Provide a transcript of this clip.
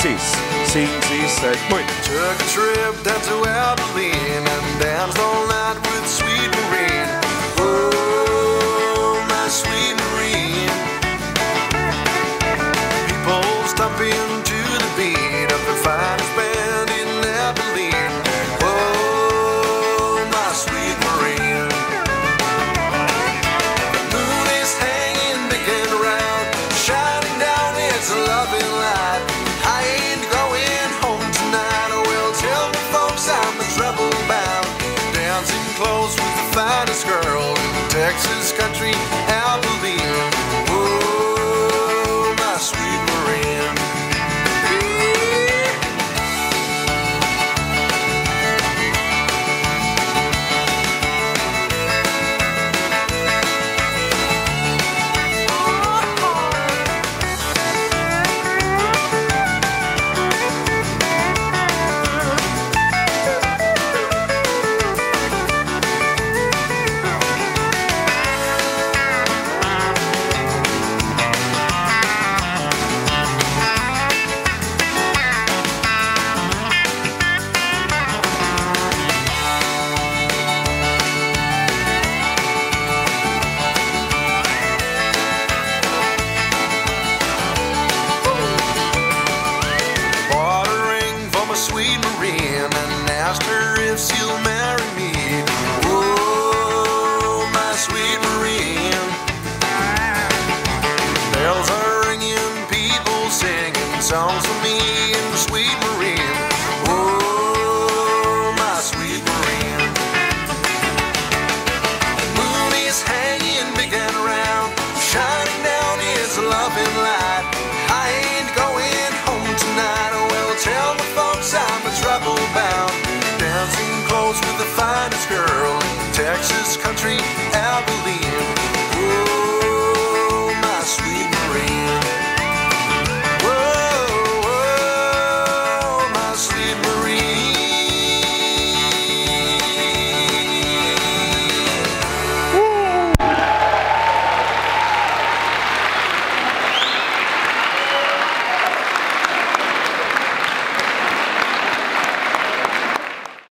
Seas. Seas, seas, seas. Took a trip down to Abilene and danced all night with sweet. and sweet Bells are ringing, people singing songs for me.